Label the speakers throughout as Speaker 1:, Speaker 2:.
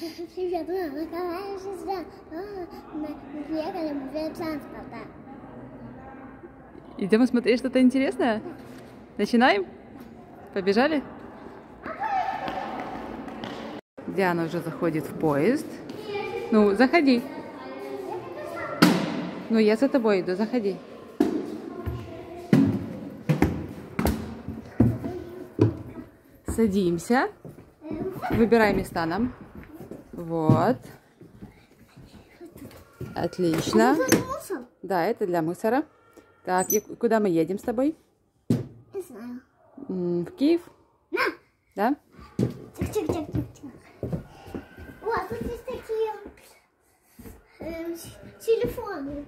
Speaker 1: Привет, мама, какая звезда? Мы приехали в транспорта.
Speaker 2: Идем смотреть что-то интересное? Начинаем? Побежали? Диана уже заходит в поезд. Ну, заходи. Ну, я за тобой иду, заходи. Садимся. Выбирай места нам. Вот. Отлично.
Speaker 1: Вернулся?
Speaker 2: Да, это для мусора. Так, и куда мы едем с тобой?
Speaker 1: Не знаю.
Speaker 2: В Киев?
Speaker 1: На!
Speaker 2: Да?
Speaker 1: Тихо-тихо-тихо-тихо. Вот, тут есть такие эм, телефоны.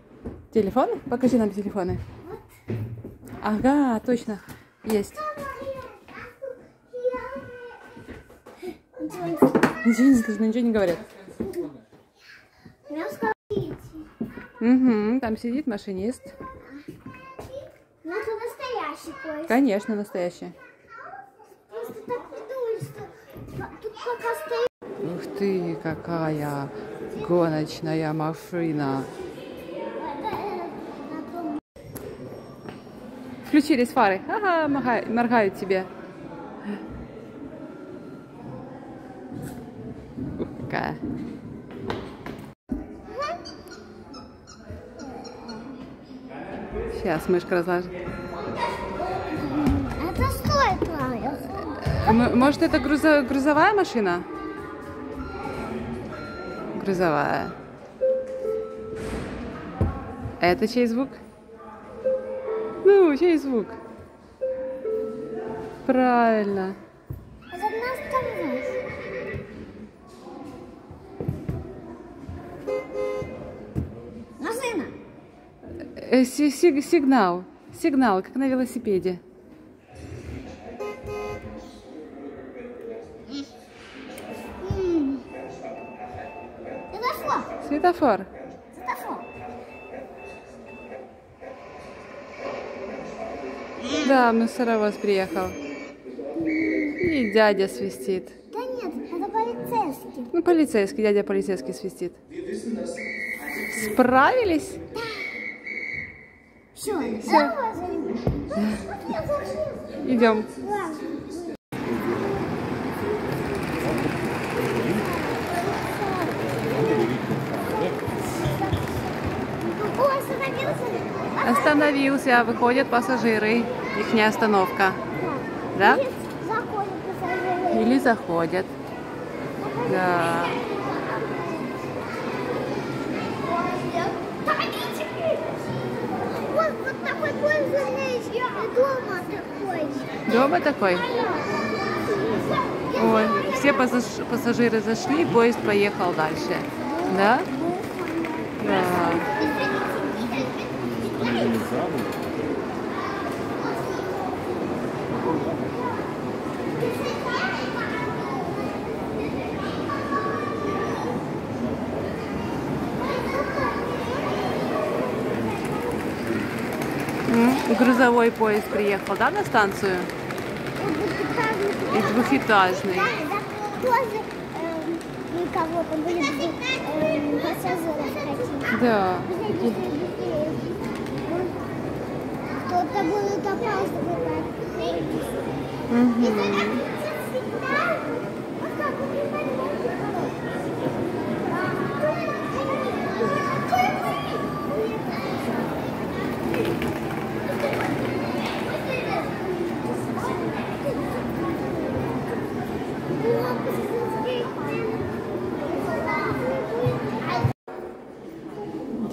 Speaker 2: Телефоны? Покажи нам телефоны.
Speaker 1: Вот.
Speaker 2: Ага, точно. Есть. Ничего не слышно, ничего не говорят. Угу, там сидит машинист.
Speaker 1: Ну, это настоящий поезд.
Speaker 2: Конечно, настоящий.
Speaker 1: Просто так придумали, что по- тут пока стоит.
Speaker 2: Ух ты, какая гоночная машина. Включились фары. Ага, моргают тебе. Ух, какая. Сейчас мышка разложит.
Speaker 1: Это.
Speaker 2: М- Может, это грузо- грузовая машина? Грузовая. Это чей звук? Ну, чей звук? Правильно. Э, си- си- сигнал. Сигнал, как на велосипеде.
Speaker 1: Светофор.
Speaker 2: Светофор.
Speaker 1: Светофор.
Speaker 2: Да, мусоровоз приехал. И дядя свистит.
Speaker 1: Да нет, это полицейский.
Speaker 2: Ну, полицейский, дядя полицейский свистит. Справились?
Speaker 1: Все, ним.
Speaker 2: Идем.
Speaker 1: Остановился.
Speaker 2: Выходят пассажиры. Ихняя остановка. Да?
Speaker 1: Пассажиры.
Speaker 2: Или заходят. Да.
Speaker 1: Такой. И дома такой.
Speaker 2: Дома такой? Ой, все пассаж- пассажиры зашли, поезд поехал дальше. Да? Да. Грузовой поезд приехал, да, на станцию? И двухэтажный.
Speaker 1: Да, да, тоже эм, были эм, пассажиров.
Speaker 2: Да.
Speaker 1: Кто-то опаздывать.
Speaker 2: Мгм.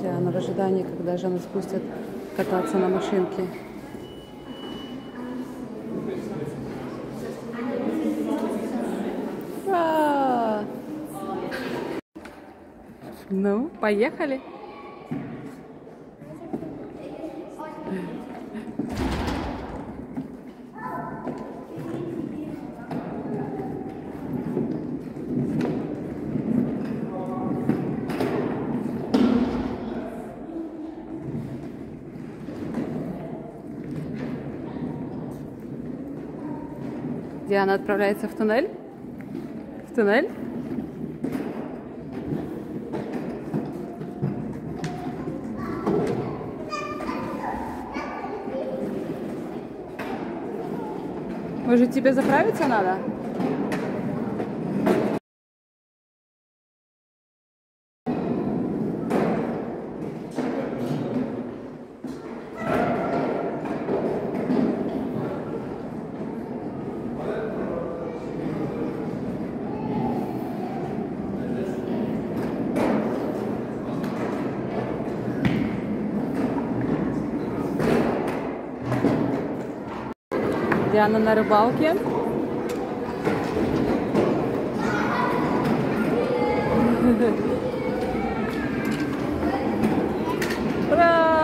Speaker 2: Диана в ожидании, когда нас спустят кататься на машинке. А. Ну, поехали. где она отправляется в туннель. В туннель. Может, тебе заправиться надо? Диана на рыбалке. Ура!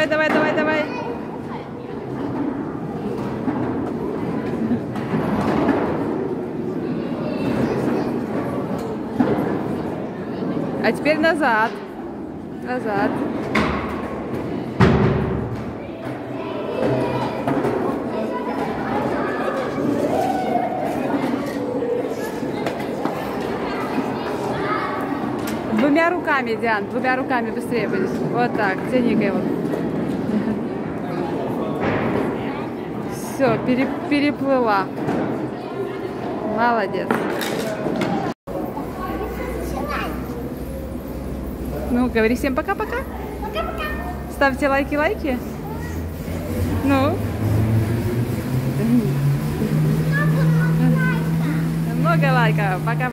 Speaker 2: Давай, давай, давай, давай. А теперь назад. Назад. Двумя руками, Диан, двумя руками быстрее будешь. Вот так, тяни-ка его. Все, переплыла. Молодец. Ну, говори всем пока-пока.
Speaker 1: Пока-пока.
Speaker 2: Ставьте лайки-лайки. Ну, много лайков. Пока.